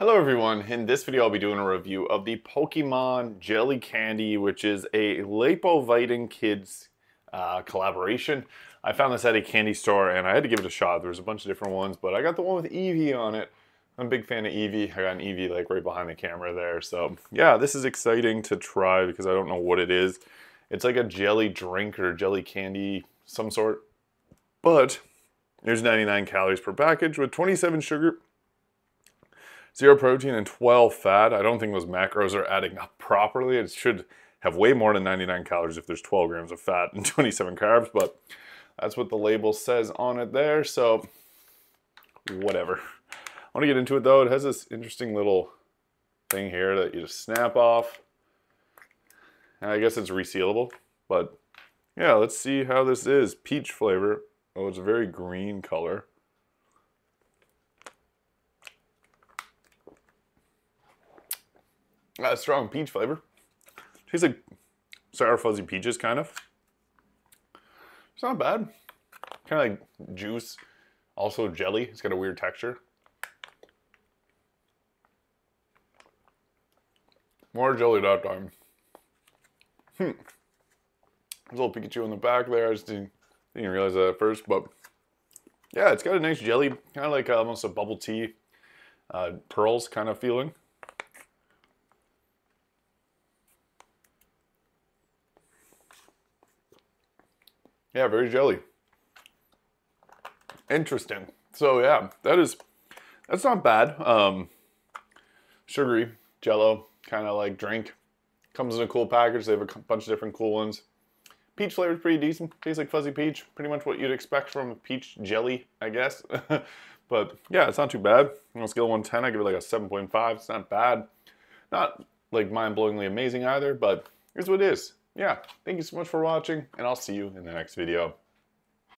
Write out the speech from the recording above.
Hello everyone, in this video I'll be doing a review of the Pokemon Jelly Candy, which is a Lipovitan Kids uh, collaboration. I found this at a candy store and I had to give it a shot. There's a bunch of different ones, but I got the one with Eevee on it. I'm a big fan of Eevee. I got an Eevee like right behind the camera there. So yeah, this is exciting to try because I don't know what it is. It's like a jelly drink or jelly candy, some sort. But there's 99 calories per package with 27 sugar, zero protein and 12 fat. I don't think those macros are adding up properly. It should have way more than 99 calories if there's 12 grams of fat and 27 carbs, but that's what the label says on it there, so whatever. I want to get into it though. It has this interesting little thing here that you just snap off. And I guess it's resealable, but yeah, let's see how this is. Peach flavor. Oh, it's a very green color. Uh, strong peach flavor. Tastes like sour fuzzy peaches, kind of. It's not bad. Kind of like juice, also jelly. It's got a weird texture. More jelly that time. Hmm. There's a little Pikachu in the back there. I just didn't, didn't realize that at first, but yeah, it's got a nice jelly, kind of like almost a bubble tea, uh, pearls kind of feeling. Yeah, very jelly. Interesting. So yeah, that is that's not bad. Um, sugary Jello kind of like drink. Comes in a cool package. They have a bunch of different cool ones. Peach flavor is pretty decent. Tastes like fuzzy peach. Pretty much what you'd expect from peach jelly, I guess. but yeah, it's not too bad. On a scale of 110, I give it like a 7.5. It's not bad. Not like mind-blowingly amazing either, but here's what it is yeah, thank you so much for watching, and I'll see you in the next video.